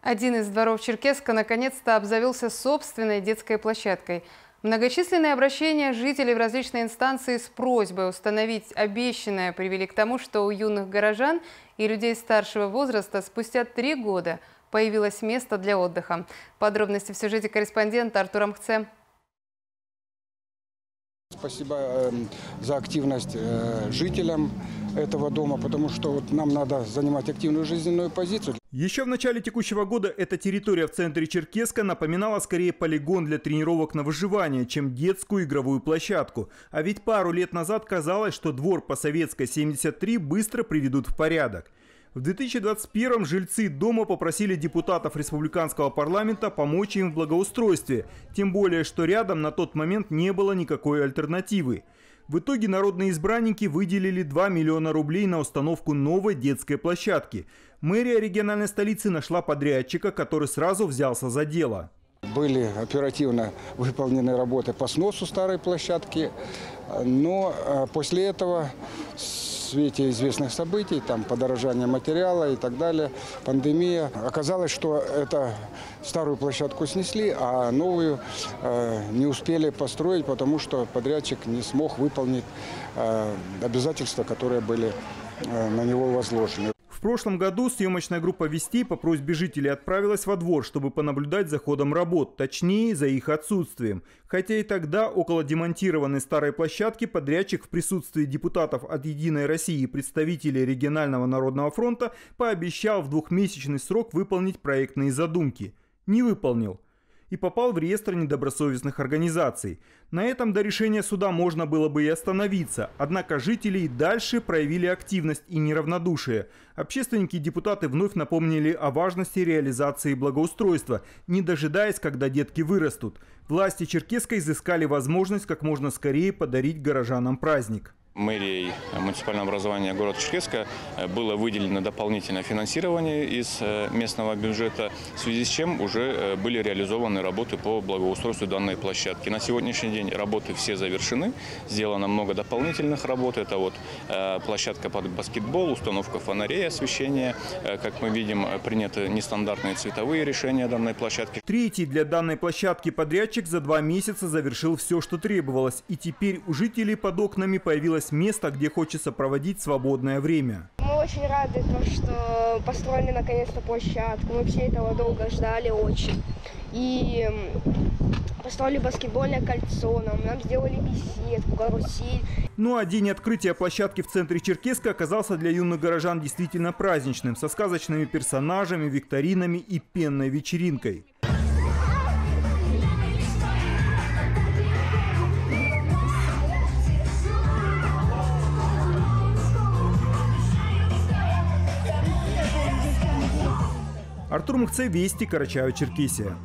Один из дворов Черкеска наконец-то обзавелся собственной детской площадкой. Многочисленные обращения жителей в различные инстанции с просьбой установить обещанное привели к тому, что у юных горожан и людей старшего возраста спустя три года появилось место для отдыха. Подробности в сюжете корреспондента Артура Мхце. Спасибо э, за активность э, жителям этого дома, потому что вот нам надо занимать активную жизненную позицию. Еще в начале текущего года эта территория в центре Черкеска напоминала скорее полигон для тренировок на выживание, чем детскую игровую площадку. А ведь пару лет назад казалось, что двор по Советской 73 быстро приведут в порядок. В 2021 жильцы дома попросили депутатов республиканского парламента помочь им в благоустройстве, тем более, что рядом на тот момент не было никакой альтернативы. В итоге народные избранники выделили 2 миллиона рублей на установку новой детской площадки. Мэрия региональной столицы нашла подрядчика, который сразу взялся за дело. Были оперативно выполнены работы по сносу старой площадки, но э, после этого свете известных событий, там подорожание материала и так далее, пандемия, оказалось, что это старую площадку снесли, а новую э, не успели построить, потому что подрядчик не смог выполнить э, обязательства, которые были э, на него возложены. В прошлом году съемочная группа «Вести» по просьбе жителей отправилась во двор, чтобы понаблюдать за ходом работ, точнее за их отсутствием. Хотя и тогда около демонтированной старой площадки подрядчик в присутствии депутатов от «Единой России» и представителей регионального народного фронта пообещал в двухмесячный срок выполнить проектные задумки. Не выполнил и попал в реестр недобросовестных организаций. На этом до решения суда можно было бы и остановиться, однако жители и дальше проявили активность и неравнодушие. Общественники и депутаты вновь напомнили о важности реализации благоустройства, не дожидаясь, когда детки вырастут. Власти Черкеска изыскали возможность как можно скорее подарить горожанам праздник мэрией муниципального образования города Черкеска э, было выделено дополнительное финансирование из э, местного бюджета, в связи с чем уже э, были реализованы работы по благоустройству данной площадки. На сегодняшний день работы все завершены, сделано много дополнительных работ. Это вот площадка под баскетбол, установка фонарей, освещение. Как мы видим, приняты нестандартные цветовые решения данной площадки. Третий для данной площадки подрядчик за два месяца завершил все, что требовалось. И теперь у жителей под окнами появилось место, где хочется проводить свободное время. Мы очень рады, что построили наконец-то площадку. Мы все этого долго ждали очень. И построили баскетбольное кольцо, нам, нам сделали беседку, карусель. Ну а день открытия площадки в центре Черкеска оказался для юных горожан действительно праздничным, со сказочными персонажами, викторинами и пенной вечеринкой. Артур Мухце, Вести, Карачаево, Черкесия.